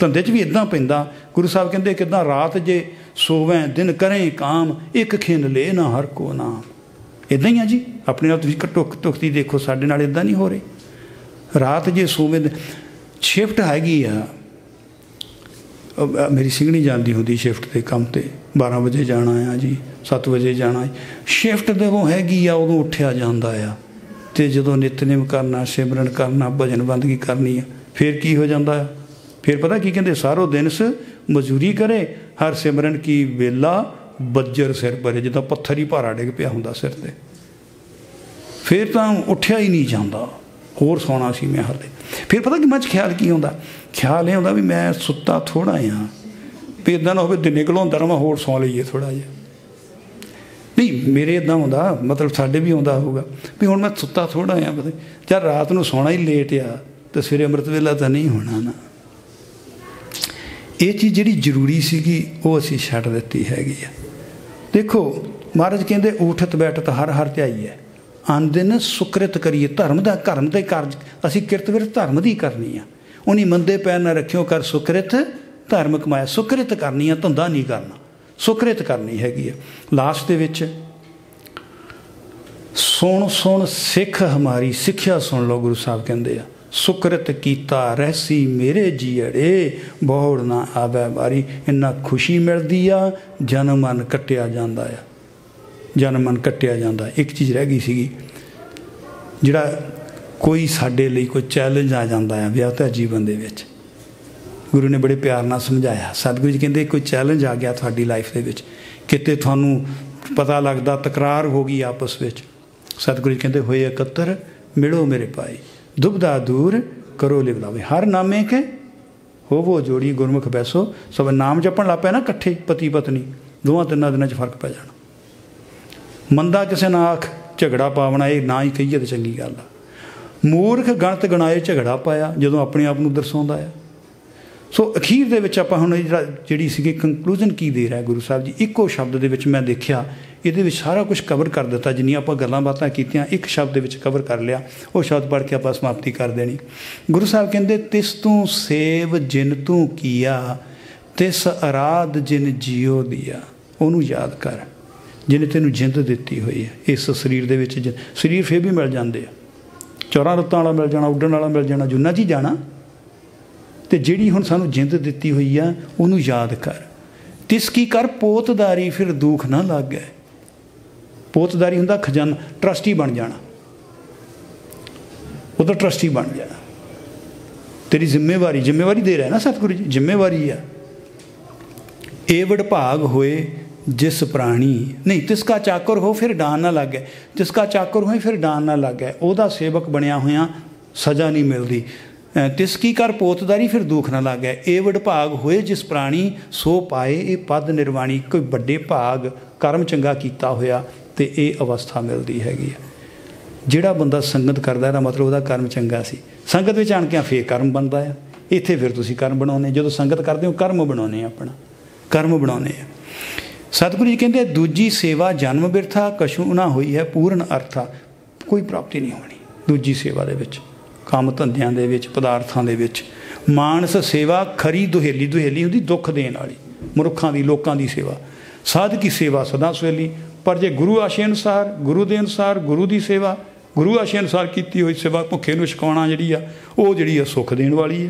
S1: ਧੰਦੇ 'ਚ ਵੀ ਇਦਾਂ ਪੈਂਦਾ, ਗੁਰੂ ਸਾਹਿਬ ਕਹਿੰਦੇ ਕਿਦਾਂ ਰਾਤ ਜੇ ਸੋਵੇਂ, ਦਿਨ ਕਰੇ ਕਾਮ, ਇੱਕ ਖਿੰਨ ਲੈ ਨਾ ਹਰ ਕੋ ਨਾਮ। ਇਦਾਂ ਹੀ ਆ ਜੀ, ਆਪਣੇ ਨਾਲ ਤੁਸੀਂ ਟੁਕ ਟੁਕਤੀ ਦੇਖੋ, ਸਾਡੇ ਨਾਲ ਇਦਾਂ ਨਹੀਂ ਹੋ ਰਹੀ। ਰਾਤ ਜੇ ਸੋਵੇਂ ਸ਼ਿਫਟ ਹੈਗੀ ਆ। ਮੇਰੀ ਸਿੰਘਣੀ ਜਾਂਦੀ ਹੁੰਦੀ ਸ਼ਿਫਟ ਤੇ ਕੰਮ ਤੇ। 12 ਵਜੇ ਜਾਣਾ ਆ ਜੀ 7 ਵਜੇ ਜਾਣਾ। ਸ਼ਿਫਟ ਜਦੋਂ ਹੈਗੀ ਆ, ਉਦੋਂ ਉੱਠਿਆ ਜਾਂਦਾ ਆ। ਤੇ ਜਦੋਂ ਨਿਤਨੇਮ ਕਰਨਾ, ਸਿਮਰਨ ਕਰਨਾ, ਭਜਨ ਬੰਦਗੀ ਕਰਨੀ ਆ, ਫਿਰ ਕੀ ਹੋ ਜਾਂਦਾ ਆ? ਫਿਰ ਪਤਾ ਕੀ ਕਹਿੰਦੇ, ਸਾਰੋ ਦਿਨ ਸ ਮਜ਼ਦੂਰੀ ਕਰੇ, ਹਰ ਸਿਮਰਨ ਕੀ ਵੇਲਾ ਬੱਜਰ ਸਿਰ ਪਰੇ ਜਿੱਦਾਂ ਪੱਥਰ ਹੀ ਭਾਰਾ ਡਿੱਗ ਪਿਆ ਹੁੰਦਾ ਸਿਰ ਤੇ। ਫਿਰ ਤਾਂ ਉੱਠਿਆ ਹੀ ਨਹੀਂ ਜਾਂਦਾ। ਹੋਰ ਸੌਣਾ ਸੀ ਮੈਂ ਹਰਦੇ। ਫਿਰ ਪਤਾ ਕਿ ਮੱਝ ਖਿਆਲ ਕੀ ਹੁੰਦਾ ਖਿਆਲ ਇਹ ਹੁੰਦਾ ਵੀ ਮੈਂ ਸੁੱਤਾ ਥੋੜਾ ਆ ਵੀ ਇਦਾਂ ਨਾ ਹੋਵੇ, ਦਿਨੇ ਘਲੋਂਦਾ ਰਵਾਂ, ਹੋਰ ਸੌ ਲਈਏ ਥੋੜਾ ਜਿਹਾ। ਨਹੀਂ, ਮੇਰੇ ਇਦਾਂ ਹੁੰਦਾ, ਮਤਲਬ ਸਾਡੇ ਵੀ ਆਉਂਦਾ ਹੋਊਗਾ। ਵੀ ਹੁਣ ਮੈਂ ਸੁੱਤਾ ਥੋੜਾ ਆ ਪਤਾ ਜਦ ਰਾਤ ਨੂੰ ਸੌਣਾ ਹੀ ਲੇਟ ਆ, ਤੇ ਸਵੇਰੇ ਅੰਮ੍ਰਿਤ ਵੇਲਾ ਤਾਂ ਨਹੀਂ ਹੋਣਾ ਨਾ। ਇਹ ਚੀਜ਼ ਜਿਹੜੀ ਜ਼ਰੂਰੀ ਸੀਗੀ, ਉਹ ਅਸੀਂ ਛੱਡ ਦਿੱਤੀ ਹੈਗੀ ਆ। ਦੇਖੋ, ਮਹਾਰਾਜ ਕਹਿੰਦੇ ਉਠਤ ਬੈਠਤ ਹਰ ਹਰ ਧਿਆਈ ਹੈ। ਅਨ ਦਿਨ ਸੁਕ੍ਰਿਤ ਕਰੀਏ, ਧਰਮ ਦਾ, ਧਰਮ ਦੇ ਕਾਰਜ, ਅਸੀਂ ਕਿਰਤ ਵਿਰਤ ਧਰਮ ਦੀ ਕਰਨੀ ਆ। ਉਨੀ ਮੰਦੇ ਪੈਰ ਨਾ ਰੱਖਿਓ, ਕਰ ਸੁਕ੍ਰਿਤ, ਧਰਮ ਕਮਾਇਆ। ਸੁਕ੍ਰਿਤ ਕਰਨੀ ਆ, ਧੰਦਾ ਨਹੀਂ ਕਰਨਾ। ਸੁਕ੍ਰਿਤ ਕਰਨੀ ਹੈਗੀ ਆ। ਲਾਸਟ ਦੇ ਵਿੱਚ, ਸੁਣ ਸੁਣ, ਸਿੱਖ ਹਮਾਰੀ, ਸਿੱਖਿਆ ਸੁਣ ਲਓ, ਗੁਰੂ ਸਾਹਿਬ ਕਹਿੰਦੇ ਆ। ਸੁਕਰਤ ਕੀਤਾ, ਰਹਿਸੀ ਮੇਰੇ ਜੀੜੇ ਬੋੜ ਨਾ ਆਵੇ ਬਾਰੀ ਇੰਨਾ ਖੁਸ਼ੀ ਮਿਲਦੀ ਆ, ਜਨਮ ਮਨ ਕੱਟਿਆ ਜਾਂਦਾ ਆ। ਜਨਮ ਮਨ ਕੱਟਿਆ ਜਾਂਦਾ। ਇੱਕ ਚੀਜ਼ ਰਹਿ ਗਈ ਸੀਗੀ, ਜਿਹੜਾ ਕੋਈ ਸਾਡੇ ਲਈ ਕੋਈ ਚੈਲੰਜ ਆ ਜਾਂਦਾ ਆ ਵਿਆਹਤਾ ਜੀਵਨ ਦੇ ਵਿੱਚ। ਗੁਰੂ ਨੇ ਬੜੇ ਪਿਆਰ ਨਾਲ ਸਮਝਾਇਆ। ਸਤਿਗੁਰੂ ਜੀ ਕਹਿੰਦੇ, ਕੋਈ ਚੈਲੰਜ ਆ ਗਿਆ ਤੁਹਾਡੀ ਲਾਈਫ ਦੇ ਵਿੱਚ। ਕਿਤੇ ਤੁਹਾਨੂੰ ਪਤਾ ਲੱਗਦਾ ਤਕਰਾਰ ਹੋ ਗਈ ਆਪਸ ਵਿੱਚ। ਸਤਿਗੁਰੂ ਜੀ ਕਹਿੰਦੇ, ਹੋਏ ਇਕੱਤਰ, ਮਿਲੋ ਮੇਰੇ ਭਾਈ। ਦੁਬਦਾ ਦੂਰ ਕਰੋ ਲਿਵਲਾਵੇ ਹਰ ਨਾਮੇ ਕੇ ਹੋਵੋ ਜੋੜੀ, ਗੁਰਮੁਖ ਬੈਸੋ। ਸਭ ਨਾਮ ਜਪਣ ਲੱਪਿਆ ਨਾ ਇਕੱਠੇ, ਪਤੀ ਪਤਨੀ। ਦੋਵਾਂ ਤਿੰਨਾਂ ਦਿਨਾਂ 'ਚ ਫ਼ਰਕ ਪੈ ਜਾਣਾ। ਮੰਦਾ ਕਿਸੇ ਨਾ ਆਖ, ਝਗੜਾ ਪਾਵਣਾ, ਇਹ ਨਾ ਹੀ ਕਹੀਏ ਤੇ ਚੰਗੀ ਗੱਲ ਆ। ਮੂਰਖ ਗਣਤ ਗਣਾਏ ਝਗੜਾ ਪਾਇਆ, ਜਦੋਂ ਆਪਣੇ ਆਪ ਨੂੰ ਦਰਸਾਉਂਦਾ ਆ। ਸੋ ਅਖੀਰ ਦੇ ਵਿੱਚ ਆਪਾਂ ਹੁਣ ਜਿਹੜੀ ਸੀਗੀ ਕੰਕਲੂਜਨ ਕੀ ਦੇ ਰਿਹਾ ਗੁਰੂ ਸਾਹਿਬ ਜੀ? ਇੱਕੋ ਸ਼ਬਦ ਦੇ ਵਿੱਚ ਮੈਂ ਦੇਖਿਆ, ਇਹਦੇ ਵਿੱਚ ਸਾਰਾ ਕੁਝ ਕਵਰ ਕਰ ਦਿੱਤਾ, ਜਿੰਨੀਆਂ ਆਪਾਂ ਗੱਲਾਂ ਬਾਤਾਂ ਕੀਤੀਆਂ, ਇੱਕ ਸ਼ਬਦ ਦੇ ਵਿੱਚ ਕਵਰ ਕਰ ਲਿਆ, ਉਹ ਸ਼ਬਦ ਪੜ੍ਹ ਕੇ ਆਪਾਂ ਸਮਾਪਤੀ ਕਰ ਦੇਣੀ। ਗੁਰੂ ਸਾਹਿਬ ਕਹਿੰਦੇ, ਤਿਸ ਤੂੰ ਸੇਵ ਜਿਨ ਤੂੰ ਕੀਆ, ਤਿਸ ਅਰਾਧ ਜਿਨ ਜਿਉ ਦਿਆ। ਉਹਨੂੰ ਯਾਦ ਕਰ। ਜਿਹਨੇ ਤੈਨੂੰ ਜਿੰਦ ਦਿੱਤੀ ਹੋਈ ਹੈ, ਇਸ ਸਰੀਰ ਦੇ ਵਿੱਚ ਸਰੀਰ ਫੇਰ ਵੀ ਮਿਲ ਜਾਂਦੇ ਆ। ਚੌਰਾਂ ਰੁੱਤਾਂ ਵਾਲਾ ਮਿਲ ਜਾਣਾ, ਉੱਡਣ ਵਾਲਾ ਮਿਲ ਜਾਣਾ, ਜੁਨਾ ਜੀ ਜਾਣਾ। ਤੇ ਜਿਹੜੀ ਹੁਣ ਸਾਨੂੰ ਜਿੰਦ ਦਿੱਤੀ ਹੋਈ ਆ, ਉਹਨੂੰ ਯਾਦ ਕਰ। ਤਿਸ ਕੀ ਕਰ, ਪੋਤਦਾਰੀ ਫਿਰ ਦੁੱਖ ਨਾ ਲੱਗੇ। ਪੋਤਦਾਰੀ ਹੁੰਦਾ ਖਜ਼ਾਨਾ, ਟਰਸਟੀ ਬਣ ਜਾਣਾ। ਉਹਦਾ ਟਰਸਟੀ ਬਣ ਜਾਣਾ ਤੇਰੀ ਜ਼ਿੰਮੇਵਾਰੀ ਜ਼ਿੰਮੇਵਾਰੀ ਦੇ ਰਿਹਾ ਨਾ ਸਤਿਗੁਰੂ ਜੀ, ਜ਼ਿੰਮੇਵਾਰੀ ਆ। ਏਵੜ ਭਾਗ ਹੋਏ ਜਿਸ ਪ੍ਰਾਣੀ, ਨਹੀਂ ਤਿਸ ਕਾ ਚਾਕਰ ਹੋ ਫਿਰ ਡਾਨ ਨਾ ਲੱਗੇ। ਜਿਸ ਕਾ ਚਾਕਰ ਹੋਏ ਫਿਰ ਡਾਨ ਨਾ ਲੱਗੇ। ਉਹਦਾ ਸੇਵਕ ਬਣਿਆ ਹੋਇਆ, ਸਜ਼ਾ ਨਹੀਂ ਮਿਲਦੀ। ਤਿਸ ਕੀ ਕਰ ਪੋਤਦਾਰੀ ਫਿਰ ਦੁੱਖ ਨਾ ਲੱਗੇ। ਇਹ ਵਡਭਾਗ ਹੋਏ ਜਿਸ ਪ੍ਰਾਣੀ, ਸੋ ਪਾਏ ਇਹ ਪਦ ਨਿਰਵਾਣੀ। ਕੋਈ ਵੱਡੇ ਭਾਗ ਕਰਮ ਚੰਗਾ ਕੀਤਾ ਹੋਇਆ ਤੇ ਇਹ ਅਵਸਥਾ ਮਿਲਦੀ ਹੈਗੀ ਹੈ ਜਿਹੜਾ ਬੰਦਾ ਸੰਗਤ ਕਰਦਾ, ਇਹਦਾ ਮਤਲਬ ਉਹਦਾ ਕਰਮ ਚੰਗਾ ਸੀ। ਸੰਗਤ ਵਿੱਚ ਆਣ ਕੇ ਫੇਰ ਕਰਮ ਬਣਦਾ ਆ। ਇੱਥੇ ਫਿਰ ਤੁਸੀਂ ਕਰਮ ਬਣਾਉਨੇ ਜਦੋਂ ਸੰਗਤ ਕਰਦੇ ਹੋ, ਕਰਮ ਬਣਾਉਨੇ ਆਪਣਾ। ਕਰਮ ਬਣਾਉਨੇ ਆ। ਸਤਿਗੁਰੂ ਜੀ ਕਹਿੰਦੇ, ਦੂਜੀ ਸੇਵਾ ਜਨਮ ਬਿਰਥਾ ਕਸ਼ੂ ਨਾ ਹੋਈ ਹੈ, ਪੂਰਨ ਅਰਥਾ। ਕੋਈ ਪ੍ਰਾਪਤੀ ਨਹੀਂ ਹੋਣੀ ਦੂਜੀ ਸੇਵਾ ਦੇ ਵਿੱਚ। ਕੰਮ ਧੰਦਿਆਂ ਦੇ ਵਿੱਚ, ਪਦਾਰਥਾਂ ਦੇ ਵਿੱਚ। ਮਾਨਸ ਸੇਵਾ ਖਰੀ ਦੁਹੇਲੀ ਦੁਹੇਲੀ ਹੁੰਦੀ ਦੁੱਖ ਦੇਣ ਵਾਲੀ। ਮਨੁੱਖਾਂ ਦੀ, ਲੋਕਾਂ ਦੀ ਸੇਵਾ। ਸਾਧ ਕੀ ਸੇਵਾ ਸਦਾ ਸੁਹੇਲੀ। ਪਰ ਜੇ ਗੁਰੂ ਆਸ਼ੇ ਅਨੁਸਾਰ, ਗੁਰੂ ਦੇ ਅਨੁਸਾਰ, ਗੁਰੂ ਦੀ ਸੇਵਾ, ਗੁਰੂ ਆਸ਼ੇ ਅਨੁਸਾਰ ਕੀਤੀ ਹੋਈ ਸੇਵਾ ਭੁੱਖੇ ਨੂੰ ਛਕਾਉਣਾ ਜਿਹੜੀ ਆ, ਉਹ ਜਿਹੜੀ ਆ ਸੁੱਖ ਦੇਣ ਵਾਲੀ ਆ।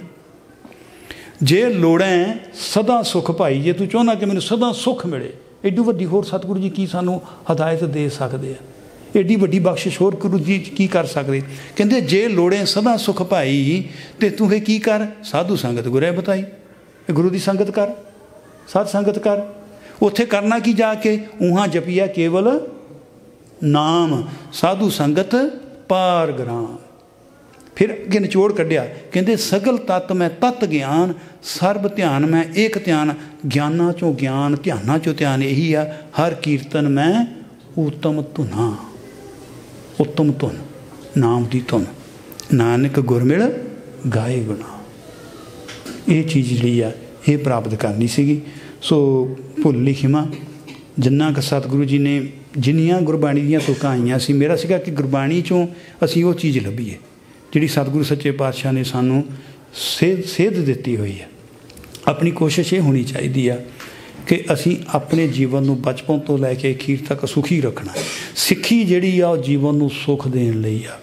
S1: ਜੇ ਲੋੜਾਂ ਸਦਾ ਸੁਖ ਭਾਈ, ਜੇ ਤੂੰ ਚਾਹੁੰਦਾ ਕਿ ਮੈਨੂੰ ਸਦਾ ਸੁਖ ਮਿਲੇ ਐਡੀ ਵੱਡੀ ਹੋਰ ਸਤਿਗੁਰੂ ਜੀ ਕੀ ਸਾਨੂੰ ਹਦਾਇਤ ਦੇ ਸਕਦੇ ਆ? ਐਡੀ ਵੱਡੀ ਬਖਸ਼ਿਸ਼ ਹੋਰ ਗੁਰੂ ਜੀ ਕੀ ਕਰ ਸਕਦੇ? ਕਹਿੰਦੇ, ਜੇ ਲੋੜੇ ਸਦਾ ਸੁਖ ਭਾਈ ਤੇ ਤੂੰ ਇਹ ਕੀ ਕਰ? ਸਾਧੂ ਸੰਗਤ ਗੁਰੇ ਬਤਾਈ। ਗੁਰੂ ਦੀ ਸੰਗਤ ਕਰ, ਸਾਧ ਸੰਗਤ ਕਰ। ਉੱਥੇ ਕਰਨਾ ਕੀ ਜਾ ਕੇ? ਉਹਾਂ ਜਪੀਆ ਕੇਵਲ ਨਾਮ। ਸਾਧੂ ਸੰਗਤ ਪਾਰ ਗ੍ਰਾਮ। ਫਿਰ ਅੱਗੇ ਨਿਚੋੜ ਕੱਢਿਆ, ਕਹਿੰਦੇ, ਸਗਲ ਤਤ ਮੈਂ ਤਤ ਗਿਆਨ, ਸਰਬ ਧਿਆਨ ਮੈਂ ਏਕ ਧਿਆਨ, ਗਿਆਨਾਂ ਚੋਂ ਗਿਆਨ, ਧਿਆਨਾਂ ਚੋਂ ਧਿਆਨ ਇਹੀ ਆ, ਹਰ ਕੀਰਤਨ ਮੈਂ ਉਤਮ ਧੁਨਾ ਉਤਮ ਧੁਨ, ਨਾਮ ਦੀ ਧੁਨ। ਨਾਨਕ ਗੁਰਮਿਲ ਗਾਏ ਗੁਣਾ। ਇਹ ਚੀਜ਼ ਜਿਹੜੀ ਆ, ਇਹ ਪ੍ਰਾਪਤ ਕਰਨੀ ਸੀਗੀ। ਸੋ ਭੁੱਲ ਲਿਖਿਮਾ ਜਿੰਨਾ ਕ ਸਤਿਗੁਰੂ ਜੀ ਨੇ ਜਿੰਨੀਆਂ ਗੁਰਬਾਣੀ ਦੀਆਂ ਤੁਕਾਂ ਆਈਆਂ ਸੀ, ਮੇਰਾ ਸੀਗਾ ਕਿ ਗੁਰਬਾਣੀ ਚੋਂ ਅਸੀਂ ਉਹ ਚੀਜ਼ ਲੱਭੀਏ। ਜਿਹੜੀ ਸਤਿਗੁਰੂ ਸੱਚੇ ਪਾਤਸ਼ਾਹ ਨੇ ਸਾਨੂੰ ਸੇਧ ਸੇਧ ਦਿੱਤੀ ਹੋਈ ਹੈ। ਆਪਣੀ ਕੋਸ਼ਿਸ਼ ਇਹ ਹੋਣੀ ਚਾਹੀਦੀ ਆ ਕਿ ਅਸੀਂ ਆਪਣੇ ਜੀਵਨ ਨੂੰ ਬਚਪਨ ਤੋਂ ਲੈ ਕੇ ਅਖੀਰ ਤੱਕ ਸੁਖੀ ਰੱਖਣਾ ਸਿੱਖੀ ਜਿਹੜੀ ਆ ਉਹ ਜੀਵਨ ਨੂੰ ਸੁਖ ਦੇਣ ਲਈ ਆ।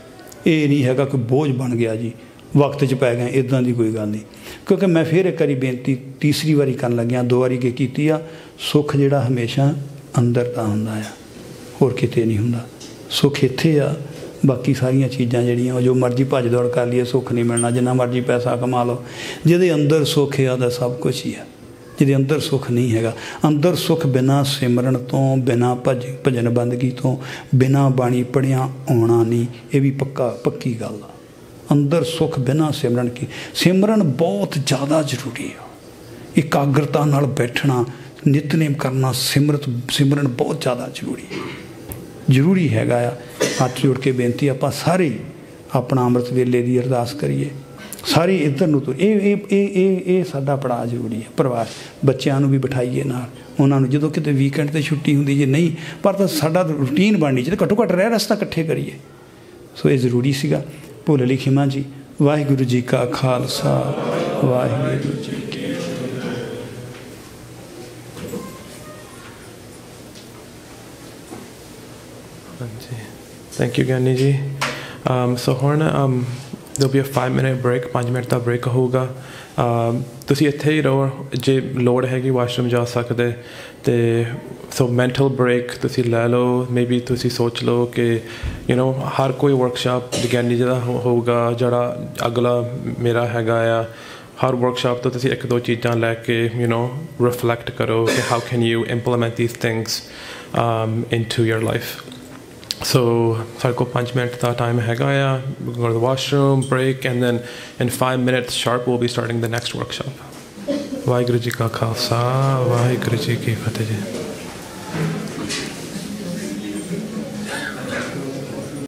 S1: ਇਹ ਨਹੀਂ ਹੈਗਾ ਕਿ ਬੋਝ ਬਣ ਗਿਆ ਜੀ, ਵਕਤ 'ਚ ਪੈ ਗਏ ਇਦਾਂ ਦੀ ਕੋਈ ਗੱਲ ਨਹੀਂ। ਕਿਉਂਕਿ ਮੈਂ ਫੇਰ ਇੱਕ ਵਾਰੀ ਬੇਨਤੀ ਤੀਸਰੀ ਵਾਰੀ ਕਰਨ ਲੱਗਿਆ, ਦੋ ਵਾਰੀ ਕੀ ਕੀਤੀ ਆ, ਸੁਖ ਜਿਹੜਾ ਹਮੇਸ਼ਾ ਅੰਦਰ ਦਾ ਹੁੰਦਾ ਆ, ਹੋਰ ਕਿਤੇ ਨਹੀਂ ਹੁੰਦਾ। ਸੁਖ ਇੱਥੇ ਆ ਬਾਕੀ ਸਾਰੀਆਂ ਚੀਜ਼ਾਂ ਜਿਹੜੀਆਂ ਉਹ ਜੋ ਮਰਜ਼ੀ ਭੱਜ ਦੌੜ ਕਰ ਲਈਏ, ਸੁੱਖ ਨਹੀਂ ਮਿਲਣਾ, ਜਿੰਨਾ ਮਰਜ਼ੀ ਪੈਸਾ ਕਮਾ ਲਓ। ਜਿਹਦੇ ਅੰਦਰ ਸੁੱਖ ਆ, ਉਹਦਾ ਸਭ ਕੁਝ ਹੀ ਆ। ਜਿਹਦੇ ਅੰਦਰ ਸੁੱਖ ਨਹੀਂ ਹੈਗਾ। ਅੰਦਰ ਸੁੱਖ ਬਿਨਾ ਸਿਮਰਨ ਤੋਂ, ਬਿਨਾ ਭਜ, ਭਜਨ ਬੰਦਗੀ ਤੋਂ, ਬਿਨਾ ਬਾਣੀ ਪੜਿਆ ਆਉਣਾ ਨਹੀਂ। ਇਹ ਵੀ ਪੱਕਾ, ਪੱਕੀ ਗੱਲ ਆ। ਅੰਦਰ ਸੁੱਖ ਬਿਨਾ ਸਿਮਰਨ ਕੀ? ਸਿਮਰਨ ਬਹੁਤ ਜ਼ਿਆਦਾ ਜ਼ਰੂਰੀ ਆ। ਇਕਾਗਰਤਾ ਨਾਲ ਬੈਠਣਾ, ਨਿਤਨੇਮ ਕਰਨਾ, ਸਿਮਰਤ, ਸਿਮਰਨ ਬਹੁਤ ਜ਼ਿਆਦਾ ਜ਼ਰੂਰੀ ਹੈ ਜ਼ਰੂਰੀ ਹੈਗਾ ਆ। ਹੱਥ ਜੋੜ ਕੇ ਬੇਨਤੀ, ਆਪਾਂ ਸਾਰੇ ਆਪਣਾ ਅੰਮ੍ਰਿਤ ਵੇਲੇ ਦੀ ਅਰਦਾਸ ਕਰੀਏ। ਸਾਰੇ ਇੱਧਰ ਨੂੰ ਤੋਂ ਇਹ ਇਹ ਇਹ ਇਹ ਸਾਡਾ ਪੜਾ ਜ਼ਰੂਰੀ ਹੈ। ਪਰਿਵਾਰ, ਬੱਚਿਆਂ ਨੂੰ ਵੀ ਬਿਠਾਈਏ ਨਾਲ। ਉਹਨਾਂ ਨੂੰ ਜਦੋਂ ਕਿਤੇ ਵੀਕਐਂਡ ਤੇ ਛੁੱਟੀ ਹੁੰਦੀ ਜੇ ਨਹੀਂ, ਪਰ ਤਾਂ ਸਾਡਾ ਰੂਟੀਨ ਬਣਨੀ ਚਾਹੀਦੀ ਘੱਟੋ ਘੱਟ ਰਹਿ ਰਸਤਾ ਇਕੱਠੇ ਕਰੀਏ। ਸੋ ਇਹ ਜ਼ਰੂਰੀ ਸੀਗਾ। ਭੁੱਲ ਲਿਖਿਮਾ ਜੀ, ਵਾਹਿਗੁਰੂ ਜੀ ਕਾ ਖਾਲਸਾ, ਵਾਹਿਗੁਰੂ ਜੀ ਕੀ
S2: Thank you, Gani ji. Um, so ਹੁਣ um, there'll be a 5 minute break 5 minute the break ਹੋਊਗਾ um, ਤੁਸੀਂ ਇੱਥੇ ਹੀ ਰਹੋ ਜੇ ਲੋੜ ਹੈਗੀ ਵਾਸ਼ਰੂਮ ਜਾ ਸਕਦੇ ਤੇ ਸੋ ਮੈਂਟਲ ਬ੍ਰੇਕ ਤੁਸੀਂ ਲੈ ਲਓ ਮੇਬੀ ਤੁਸੀਂ ਸੋਚ ਲਓ ਕਿ ਯੂ نو ਹਰ ਕੋਈ ਵਰਕਸ਼ਾਪ ਗਿਆਨੀ ਜਿਹੜਾ ਹੋਊਗਾ ਜਿਹੜਾ ਅਗਲਾ ਮੇਰਾ ਹੈਗਾ ਆ ਹਰ ਵਰਕਸ਼ਾਪ ਤੋਂ ਤੁਸੀਂ ਇੱਕ ਦੋ ਚੀਜ਼ਾਂ ਲੈ ਕੇ ਯੂ نو ਰਿਫਲੈਕਟ ਕਰੋ ਕਿ how can you implement these things um, into your life so ਸਾਡੇ ਕੋਲ 5 ਮਿੰਟ ਦਾ ਟਾਈਮ ਹੈਗਾ ਆ go to washroom break and then in 5 minutes sharp will be starting the next workshop Waheguru ji ਕਾ ਖਾਲਸਾ ਵਾਹਿਗੁਰੂ ਜੀ ਕੀ ਫਤਿਹ ਜੀ